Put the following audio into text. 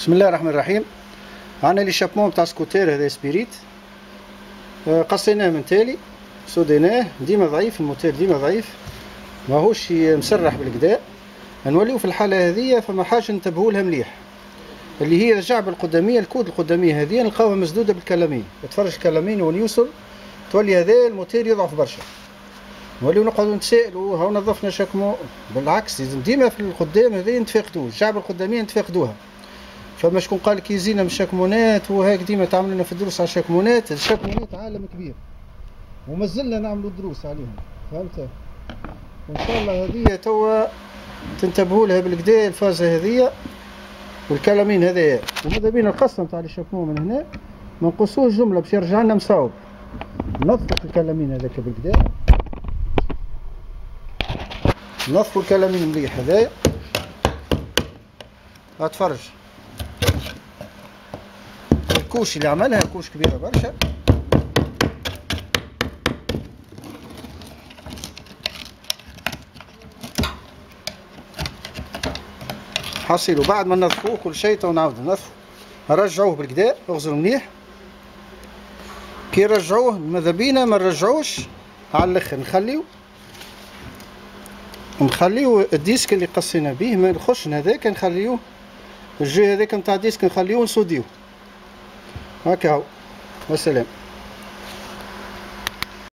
بسم الله الرحمن الرحيم عندنا لي شابمون تاع سكوتير هذا سبيريت قصيناه من تالي سوديناه ديما ضعيف الموتير ديما ضعيف ماهوش مسرح بالكدا نوليو في الحاله هذه فما حاجة ننتبهوا لها مليح اللي هي الجعبه القداميه الكود القداميه هذه نلقاوها مسدوده بالكلامين تفرج الكلامين وين يوصل تولي هذا الموتير يضعف برشا نوليو نقعدو نتسائلوا هاو نظفنا شاكمو بالعكس ديما في القدام هذه نتفاقدوه الجعبه القداميه نتفاقدوها فما شكون قال لك يزينا من الشاكمونات وهيك ديما تعمل لنا في الدروس على الشاكمونات الشاكمونات عالم كبير. ومازلنا نعملوا دروس عليهم. فهمت؟ وإن شاء الله هذه توا تنتبهوا لها بالكدا الفازة هذه والكلامين هذايا وماذا بينا القصة نتاع الشاكمون من هنا؟ ما نقصوش جملة باش يرجع لنا مصاوب. نضبط الكلامين هذاك بالكدا نظفوا الكلامين مليح هذايا اتفرج الكوش اللي عملها كوش كبيرة برشا. حصيلو بعد ما نظفوه كل شيء تو نعاودو نظفو. نرجعوه بالكدا اغسلو مليح كي نرجعوه ماذا بينا ما نرجعوش على الأخر نخليو. نخليو الديسك اللي قصينا به ما نخش هذاك نخليوه. الجو هذاك نتاع الديسك نخليوه ok, okay.